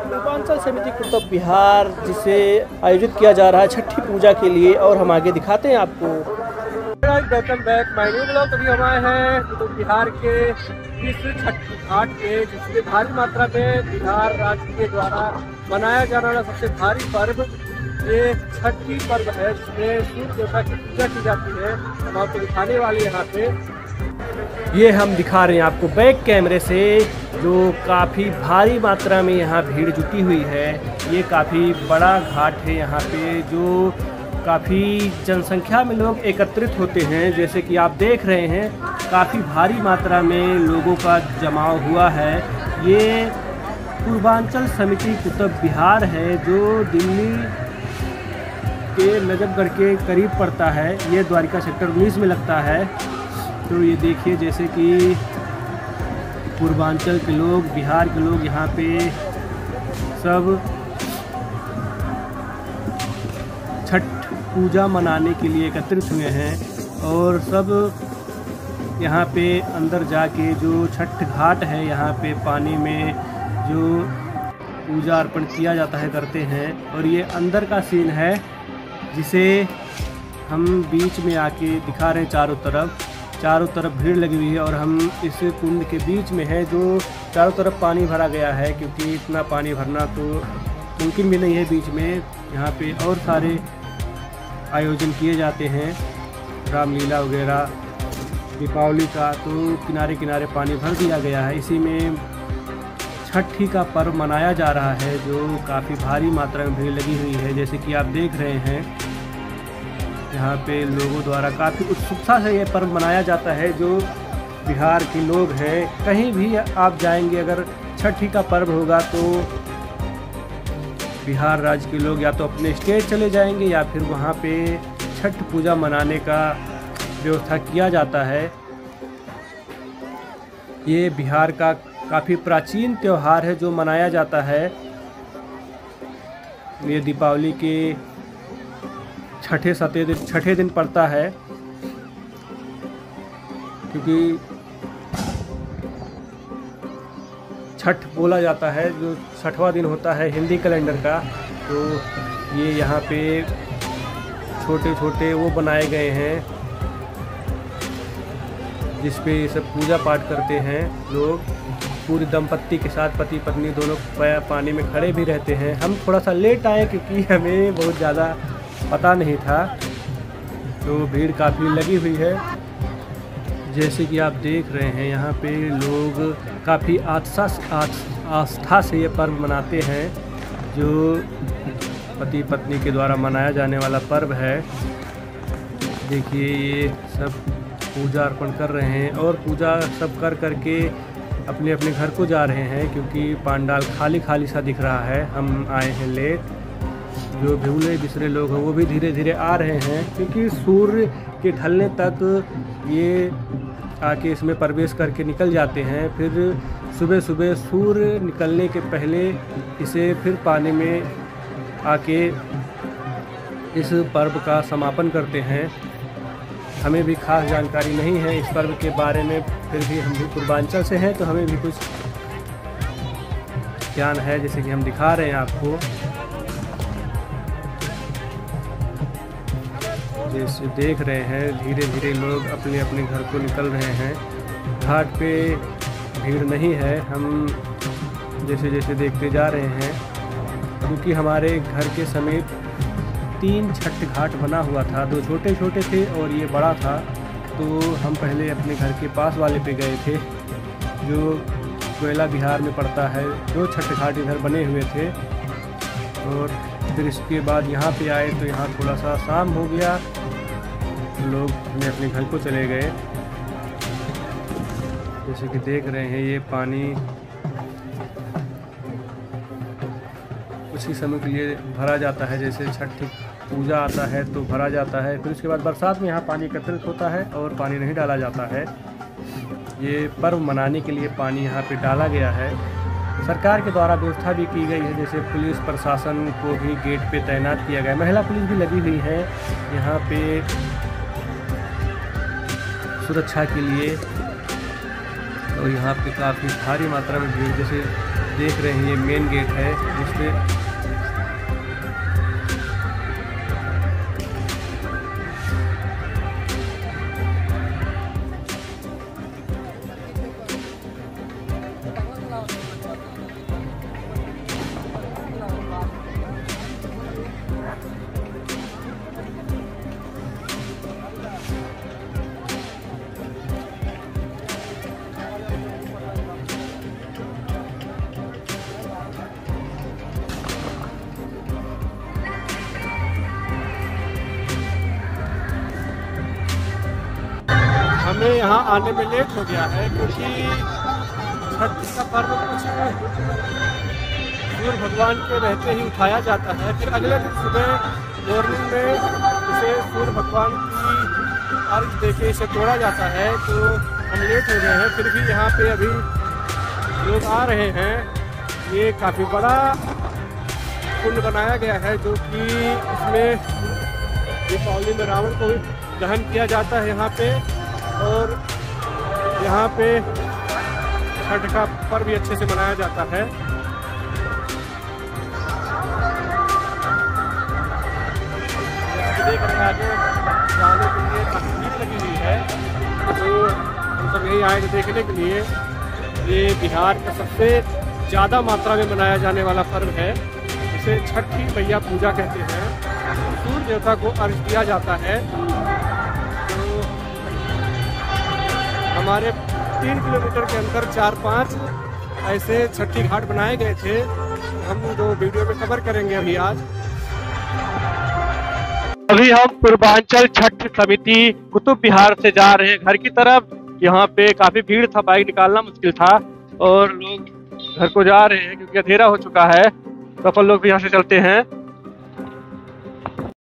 पूर्वांचल समिति कुतुब बिहार जिसे आयोजित किया जा रहा है छठी पूजा के लिए और हम आगे दिखाते हैं आपको। Welcome back my new blog अभी हम आए हैं कुतुब बिहार के इस छठी घाट पे जिसमें भारी मात्रा में बिहार राज्य के द्वारा मनाया जाने वाला सबसे भारी पर्व। ये छठी पर्व है जिसमें सूर्य देवता की पूजा की जाती है। हम आपको दिखाने वाले यहाँ पे। ये हम दिखा रहे हैं आपको बैक कैमरे से। जो काफ़ी भारी मात्रा में यहाँ भीड़ जुटी हुई है, ये काफ़ी बड़ा घाट है यहाँ पे, जो काफ़ी जनसंख्या में लोग एकत्रित होते हैं। जैसे कि आप देख रहे हैं, काफ़ी भारी मात्रा में लोगों का जमाव हुआ है। ये पूर्वांचल समिति कुतुब बिहार है, जो दिल्ली के नजफगढ़ के करीब पड़ता है। ये द्वारिका सेक्टर उन्नीस में लगता है। तो ये देखिए, जैसे कि पूर्वांचल के लोग, बिहार के लोग यहाँ पे सब छठ पूजा मनाने के लिए एकत्रित हुए हैं और सब यहाँ पे अंदर जाके जो छठ घाट है, यहाँ पे पानी में जो पूजा अर्पण किया जाता है, करते हैं। और ये अंदर का सीन है, जिसे हम बीच में आके दिखा रहे हैं चारों तरफ़। चारों तरफ़ भीड़ लगी हुई है और हम इस कुंड के बीच में है जो चारों तरफ़ पानी भरा गया है, क्योंकि इतना पानी भरना तो मुमकिन भी नहीं है बीच में। यहाँ पे और सारे आयोजन किए जाते हैं, रामलीला वगैरह, दीपावली का तो किनारे किनारे पानी भर दिया गया है। इसी में छठी का पर्व मनाया जा रहा है, जो काफ़ी भारी मात्रा में भीड़ लगी हुई है, जैसे कि आप देख रहे हैं। यहाँ पे लोगों द्वारा काफ़ी उत्सुकता से ये पर्व मनाया जाता है, जो बिहार के लोग हैं। कहीं भी आप जाएँगे, अगर छठी का पर्व होगा तो बिहार राज्य के लोग या तो अपने स्टेट चले जाएँगे, या फिर वहाँ पे छठ पूजा मनाने का व्यवस्था किया जाता है। ये बिहार का काफ़ी प्राचीन त्यौहार है, जो मनाया जाता है। ये दीपावली के छठे सते दिन, छठे दिन पड़ता है, क्योंकि छठ बोला जाता है, जो छठवा दिन होता है हिंदी कैलेंडर का तो ये यहाँ पे छोटे छोटे वो बनाए गए हैं जिस पे सब पूजा पाठ करते हैं लोग। पूरी दंपत्ति के साथ पति पत्नी दोनों पानी में खड़े भी रहते हैं। हम थोड़ा सा लेट आए, क्योंकि हमें बहुत ज़्यादा पता नहीं था तो भीड़ काफ़ी लगी हुई है। जैसे कि आप देख रहे हैं, यहाँ पे लोग काफ़ी आस्था आस्था से ये पर्व मनाते हैं, जो पति पत्नी के द्वारा मनाया जाने वाला पर्व है। देखिए, ये सब पूजा अर्पण कर रहे हैं और पूजा सब कर करके अपने अपने घर को जा रहे हैं, क्योंकि पांडाल खाली खाली सा दिख रहा है। हम आए हैं लेट। जो भूले बिसरे लोग हैं, वो भी धीरे धीरे आ रहे हैं, क्योंकि सूर्य के ढलने तक ये आके इसमें प्रवेश करके निकल जाते हैं। फिर सुबह सुबह सूर्य निकलने के पहले इसे फिर पानी में आके इस पर्व का समापन करते हैं। हमें भी खास जानकारी नहीं है इस पर्व के बारे में, फिर भी हम भी पूर्वांचल से हैं तो हमें भी कुछ ज्ञान है, जैसे कि हम दिखा रहे हैं आपको। जैसे देख रहे हैं धीरे धीरे लोग अपने अपने घर को निकल रहे हैं। घाट पे भीड़ नहीं है, हम जैसे जैसे देखते जा रहे हैं। क्योंकि हमारे घर के समीप तीन छठ घाट बना हुआ था। दो छोटे छोटे थे और ये बड़ा था। तो हम पहले अपने घर के पास वाले पे गए थे, जो कोयला बिहार में पड़ता है। दो छठ घाट इधर बने हुए थे और फिर इसके बाद यहाँ पे आए तो यहाँ थोड़ा सा शाम हो गया। लोग अपने अपने घर को चले गए। जैसे कि देख रहे हैं, ये पानी उसी समय के लिए भरा जाता है, जैसे छठ पूजा आता है तो भरा जाता है। फिर उसके बाद बरसात में यहाँ पानी एकत्रित होता है और पानी नहीं डाला जाता है। ये पर्व मनाने के लिए पानी यहाँ पे डाला गया है। सरकार के द्वारा व्यवस्था भी की गई है, जैसे पुलिस प्रशासन को भी गेट पे तैनात किया गया। महिला पुलिस भी लगी हुई है यहाँ पे सुरक्षा के लिए। और यहाँ पे काफ़ी भारी मात्रा में भीड़, जैसे देख रहे हैं, ये मेन गेट है जिससे हमें यहाँ आने में लेट हो गया है क्योंकि छठ का पर्व कुछ सूर्य भगवान के रहते ही उठाया जाता है। फिर अगले दिन सुबह मॉर्निंग में इसे सूर्य भगवान की अर्घ दे के इसे तोड़ा जाता है तो हम लेट हो गए हैं। फिर भी यहाँ पे अभी लोग आ रहे हैं। ये काफ़ी बड़ा कुंड बनाया गया है जो कि इसमें दीपावली में रावण को भी दहन किया जाता है यहाँ पे। और यहाँ पे छठ का पर्व भी अच्छे से मनाया जाता है। जाने के लिए लगी हुई है। तो हम सब यही आए थे देखने के लिए। ये बिहार का सबसे ज़्यादा मात्रा में मनाया जाने वाला पर्व है। इसे छठ की मैया पूजा कहते हैं। सूर्य देवता को अर्घ दिया जाता है। हमारे तीन किलोमीटर के अंदर चार पाँच ऐसे छठी घाट बनाए गए थे। हम जो वीडियो में कवर करेंगे अभी आज। अभी हम पूर्वांचल छठ समिति, कुतुब बिहार से जा रहे हैं। घर की तरफ़ यहाँ पे काफ़ी भीड़ था, बाइक निकालना मुश्किल था और लोग घर को जा रहे हैं क्योंकि अंधेरा हो चुका है। तो अपन लोग भी यहाँ से चलते हैं।